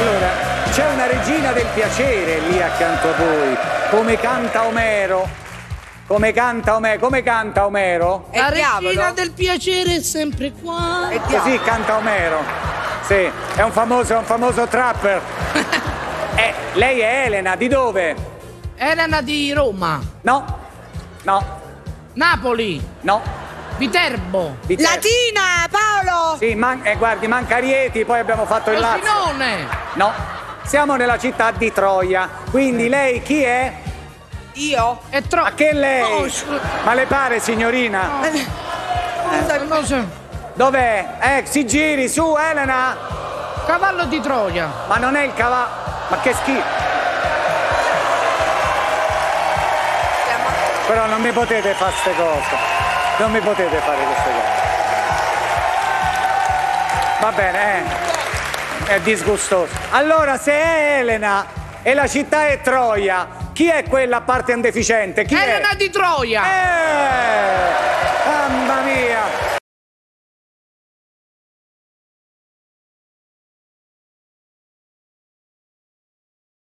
Allora, c'è una regina del piacere lì accanto a voi. Come canta Omero? Come canta Omero? Come canta Omero? È La diavolo? regina del piacere è sempre qua. Diavolo. Così canta Omero. Sì, è un famoso, è un famoso trapper. Eh, lei è Elena, di dove? Elena di Roma, No, no, Napoli, no. Viterbo, te- Latina, Paolo! Sì, man- eh, guardi, manca Rieti, poi abbiamo fatto il Lazio. Frosinone. No, siamo nella città di Troia. Quindi lei chi è? Io? È troppo. Ma che lei? Scu- Ma le pare, signorina? eh, non so. Dov'è? Eh, si giri, su, Elena! Cavallo di Troia. Ma non è il cavallo. Ma che schifo! Però non mi potete fare queste cose. Non mi potete fare queste cose. Va bene, eh. È disgustoso. Allora, se è Elena e la città è Troia, chi è quella parte un deficiente? Chi Elena è? di Troia. Eh!